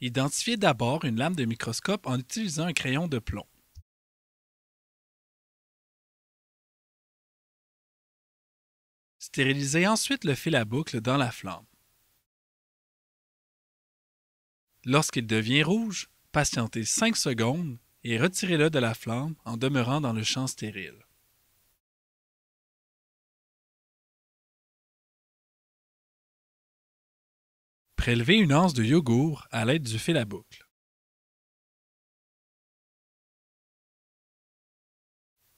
Identifiez d'abord une lame de microscope en utilisant un crayon de plomb. Stérilisez ensuite le fil à boucle dans la flamme. Lorsqu'il devient rouge, patientez 5 secondes et retirez-le de la flamme en demeurant dans le champ stérile. Prélevez une anse de yogourt à l'aide du fil à boucle.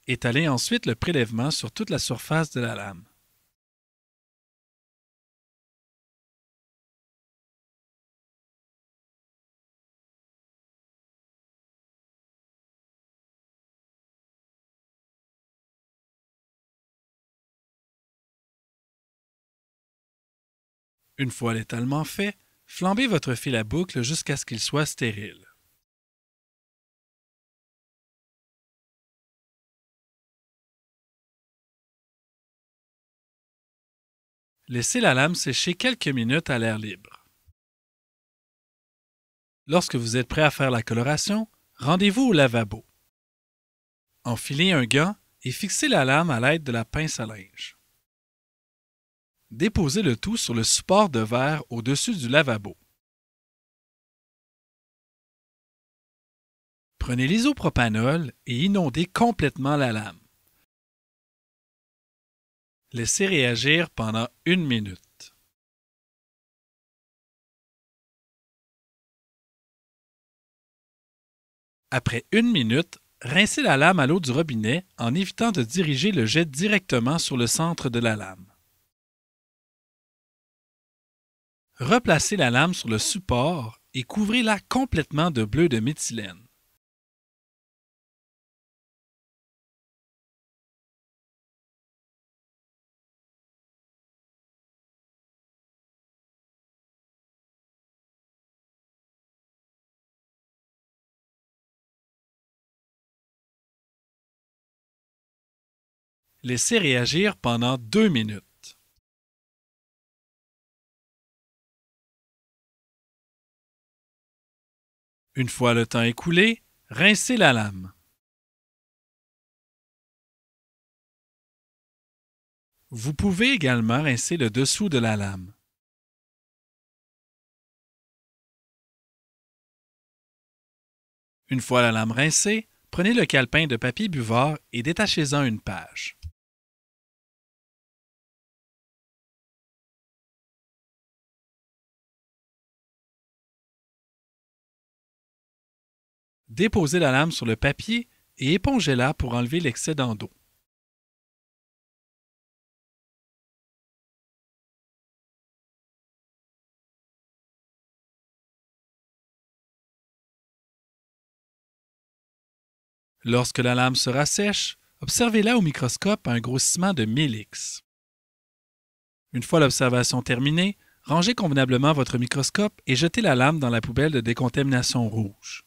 Étalez ensuite le prélèvement sur toute la surface de la lame. Une fois l'étalement fait, flambez votre fil à boucle jusqu'à ce qu'il soit stérile. Laissez la lame sécher quelques minutes à l'air libre. Lorsque vous êtes prêt à faire la coloration, rendez-vous au lavabo. Enfilez un gant et fixez la lame à l'aide de la pince à linge. Déposez le tout sur le support de verre au-dessus du lavabo. Prenez l'isopropanol et inondez complètement la lame. Laissez réagir pendant une minute. Après une minute, rincez la lame à l'eau du robinet en évitant de diriger le jet directement sur le centre de la lame. Replacez la lame sur le support et couvrez-la complètement de bleu de méthylène. Laissez réagir pendant deux minutes. Une fois le temps écoulé, rincez la lame. Vous pouvez également rincer le dessous de la lame. Une fois la lame rincée, prenez le calepin de papier buvard et détachez-en une page. Déposez la lame sur le papier et épongez-la pour enlever l'excédent d'eau. Lorsque la lame sera sèche, observez-la au microscope à un grossissement de 1000x. Une fois l'observation terminée, rangez convenablement votre microscope et jetez la lame dans la poubelle de décontamination rouge.